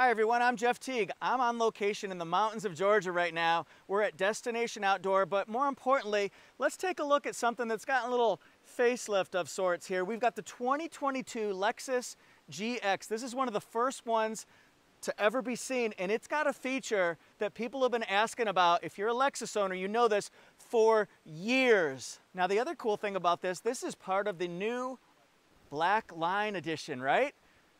Hi everyone, I'm Jeff Teague. I'm on location in the mountains of Georgia right now. We're at Destination Outdoor, but more importantly, let's take a look at something that's got a little facelift of sorts here. We've got the 2022 Lexus GX. This is one of the first ones to ever be seen, and it's got a feature that people have been asking about. If you're a Lexus owner, you know this for years. Now, the other cool thing about this, this is part of the new Black Line Edition, right?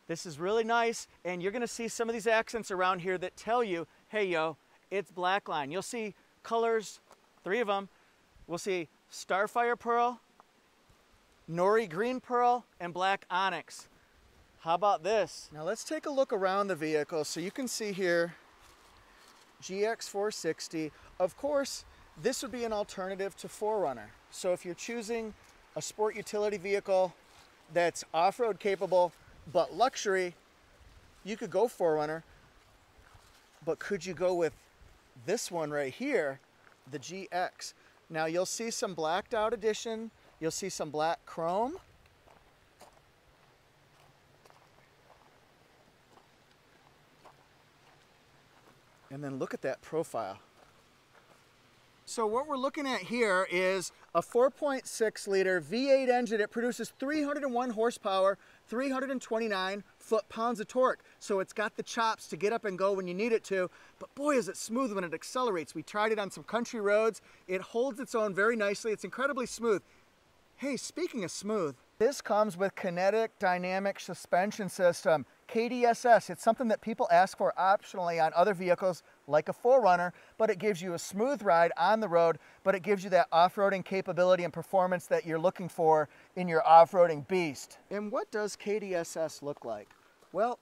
This is really nice, and you're gonna see some of these accents around here that tell you, hey yo, it's Blackline. You'll see colors, three of them. We'll see Starfire Pearl, Nori Green Pearl, and Black Onyx. How about this? Now let's take a look around the vehicle. So you can see here, GX460. Of course, this would be an alternative to 4Runner. So if you're choosing a sport utility vehicle that's off-road capable, but luxury, you could go 4Runner, but could you go with this one right here, the GX? Now you'll see some blacked out edition, you'll see some black chrome, And then look at that profile. So what we're looking at here is a 4.6 liter V8 engine. It produces 301 horsepower, 329 foot-pounds of torque. So it's got the chops to get up and go when you need it to, but boy is it smooth when it accelerates. We tried it on some country roads. It holds its own very nicely. It's incredibly smooth. Hey, speaking of smooth, this comes with kinetic dynamic suspension system. KDSS, it's something that people ask for optionally on other vehicles like a 4Runner, but it gives you a smooth ride on the road, but it gives you that off-roading capability and performance that you're looking for in your off-roading beast. And what does KDSS look like? Well,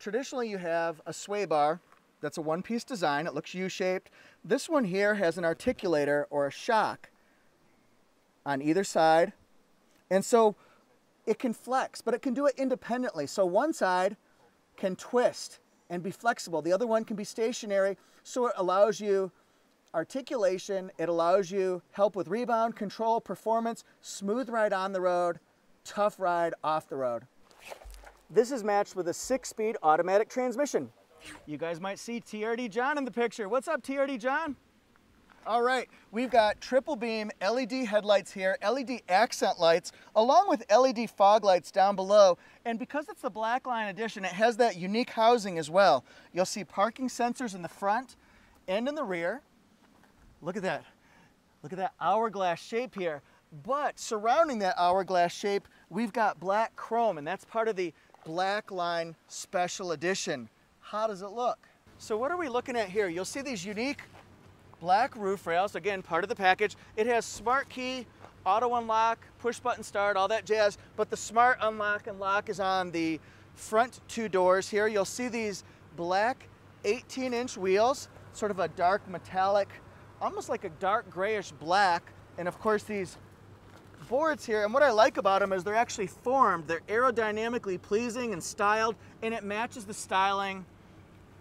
traditionally you have a sway bar that's a one-piece design. It looks U-shaped. This one here has an articulator or a shock on either side. And so it can flex, but it can do it independently. So one side can twist and be flexible. The other one can be stationary, so it allows you articulation, it allows you help with rebound, control, performance, smooth ride on the road, tough ride off the road. This is matched with a six-speed automatic transmission. You guys might see TRD John in the picture. What's up, TRD John? All right, we've got triple beam LED headlights here, LED accent lights, along with LED fog lights down below. And because it's the Blackline edition, it has that unique housing as well. You'll see parking sensors in the front and in the rear. Look at that. Look at that hourglass shape here. But surrounding that hourglass shape, we've got black chrome, and that's part of the Blackline Special Edition. How does it look? So what are we looking at here? You'll see these unique black roof rails, again, part of the package. It has smart key, auto unlock, push button start, all that jazz, but the smart unlock and lock is on the front two doors here. You'll see these black 18 inch wheels, sort of a dark metallic, almost like a dark grayish black. And of course these boards here, and what I like about them is they're actually formed. They're aerodynamically pleasing and styled, and it matches the styling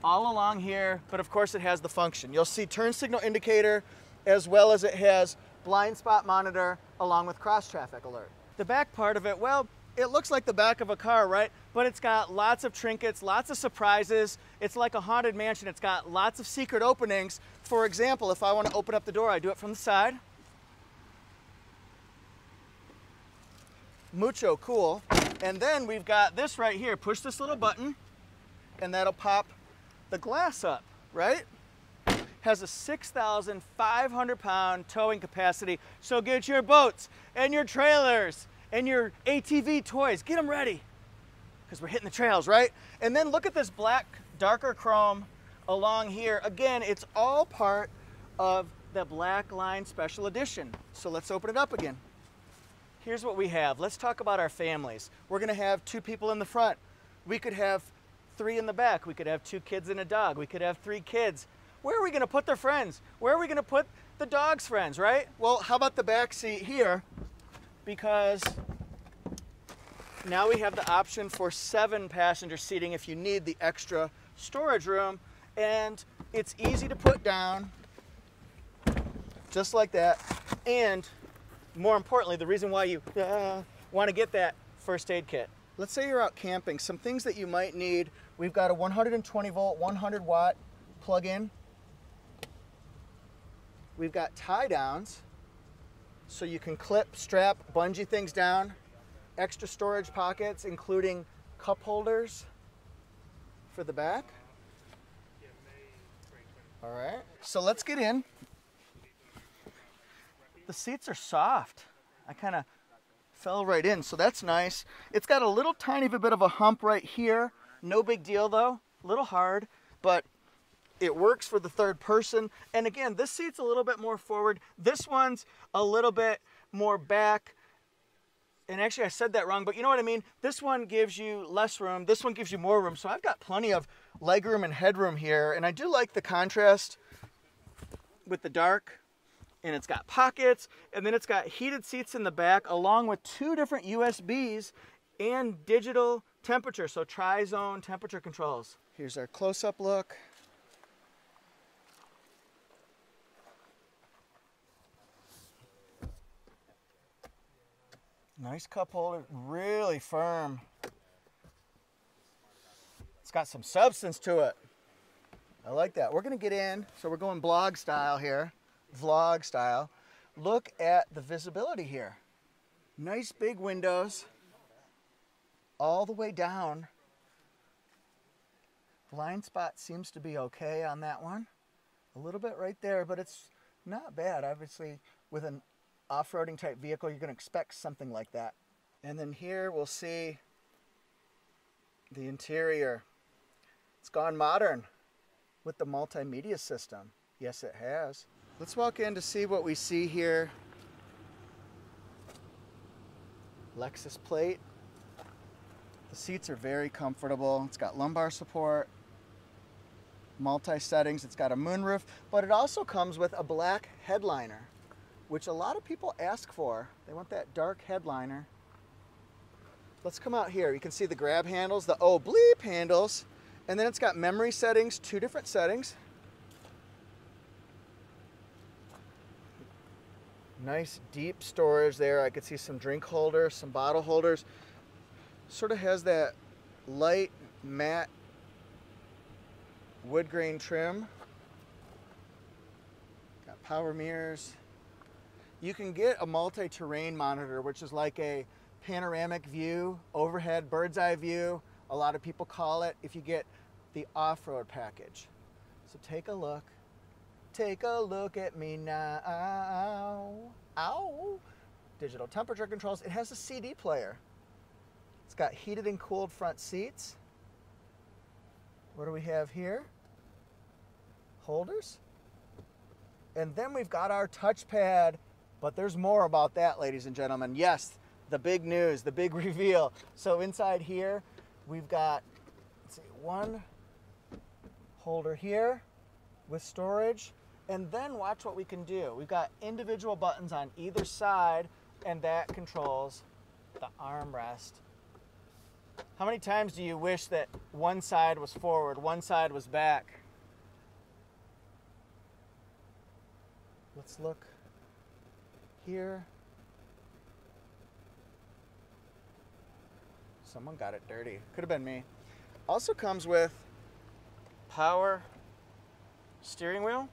all along here, but of course it has the function. You'll see turn signal indicator as well as it has blind spot monitor along with cross traffic alert. The back part of it, well, it looks like the back of a car, right? But it's got lots of trinkets, lots of surprises. It's like a haunted mansion. It's got lots of secret openings. For example, if I want to open up the door, I do it from the side. Mucho cool. And then we've got this right here. Push this little button and that'll pop the glass up, right? Has a 6,500 pound towing capacity. So get your boats and your trailers and your ATV toys, get them ready because we're hitting the trails, right? And then look at this black, darker chrome along here. Again, it's all part of the Black Line Special Edition. So let's open it up again. Here's what we have. Let's talk about our families. We're gonna have two people in the front. We could have three in the back. We could have two kids and a dog. We could have three kids. Where are we going to put their friends? Where are we going to put the dog's friends, right? Well, how about the back seat here? Because now we have the option for seven passenger seating if you need the extra storage room. And it's easy to put down, just like that. And more importantly, the reason why you uh, want to get that first aid kit. Let's say you're out camping, some things that you might need We've got a 120 volt, 100 watt plug-in. We've got tie downs, so you can clip, strap, bungee things down. Extra storage pockets, including cup holders for the back. All right, so let's get in. The seats are soft. I kind of fell right in, so that's nice. It's got a little tiny bit of a hump right here. No big deal though, a little hard, but it works for the third person. And again, this seat's a little bit more forward. This one's a little bit more back. And actually I said that wrong, but you know what I mean? This one gives you less room. This one gives you more room. So I've got plenty of leg room and headroom here. And I do like the contrast with the dark and it's got pockets and then it's got heated seats in the back along with two different USBs and digital temperature, so tri-zone temperature controls. Here's our close-up look. Nice cup holder, really firm. It's got some substance to it. I like that. We're gonna get in, so we're going blog style here, vlog style. Look at the visibility here. Nice big windows all the way down. Blind spot seems to be okay on that one. A little bit right there, but it's not bad. Obviously, with an off-roading type vehicle, you're going to expect something like that. And then here we'll see the interior. It's gone modern with the multimedia system. Yes, it has. Let's walk in to see what we see here. Lexus plate. The seats are very comfortable. It's got lumbar support, multi-settings. It's got a moonroof, but it also comes with a black headliner which a lot of people ask for. They want that dark headliner. Let's come out here. You can see the grab handles, the bleep handles, and then it's got memory settings, two different settings. Nice deep storage there. I could see some drink holders, some bottle holders. Sort of has that light matte wood grain trim. Got power mirrors. You can get a multi-terrain monitor, which is like a panoramic view, overhead bird's eye view. A lot of people call it if you get the off-road package. So take a look. Take a look at me now. Ow. Digital temperature controls. It has a CD player. It's got heated and cooled front seats. What do we have here? Holders. And then we've got our touchpad but there's more about that, ladies and gentlemen. Yes, the big news, the big reveal. So inside here, we've got, see, one holder here with storage. And then watch what we can do. We've got individual buttons on either side, and that controls the armrest. How many times do you wish that one side was forward, one side was back? Let's look here. Someone got it dirty. Could have been me. Also comes with power steering wheel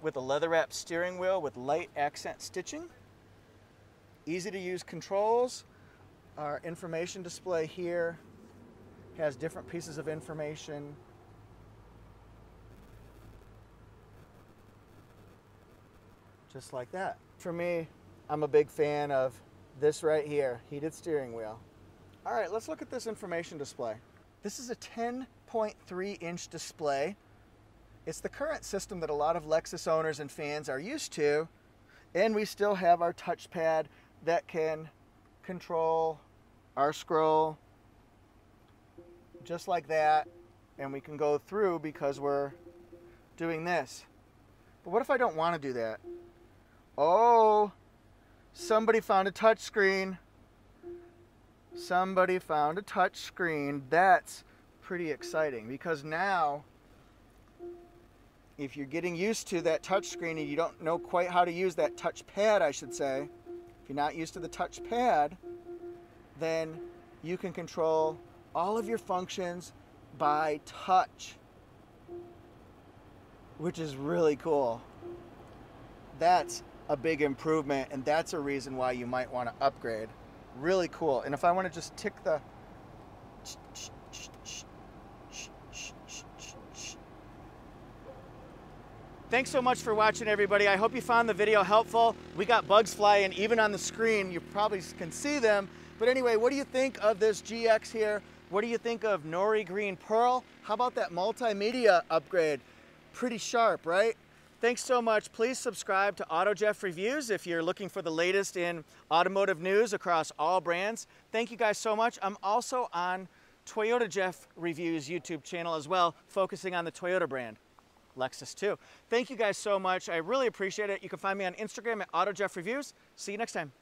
with a leather wrapped steering wheel with light accent stitching. Easy to use controls. Our information display here has different pieces of information. Just like that. For me, I'm a big fan of this right here, heated steering wheel. All right, let's look at this information display. This is a 10.3 inch display. It's the current system that a lot of Lexus owners and fans are used to. And we still have our touchpad that can control our scroll just like that. And we can go through because we're doing this. But what if I don't want to do that? Oh, Somebody found a touch screen. Somebody found a touch screen. That's pretty exciting because now if you're getting used to that touch screen and you don't know quite how to use that touch pad, I should say, if you're not used to the touch pad, then you can control all of your functions by touch, which is really cool. That's a big improvement and that's a reason why you might want to upgrade. Really cool. And if I want to just tick the Thanks so much for watching everybody. I hope you found the video helpful. We got bugs flying even on the screen. You probably can see them. But anyway, what do you think of this GX here? What do you think of Nori Green Pearl? How about that multimedia upgrade? Pretty sharp, right? Thanks so much. Please subscribe to Auto Jeff Reviews if you're looking for the latest in automotive news across all brands. Thank you guys so much. I'm also on Toyota Jeff Reviews YouTube channel as well, focusing on the Toyota brand. Lexus too. Thank you guys so much. I really appreciate it. You can find me on Instagram at Auto Jeff Reviews. See you next time.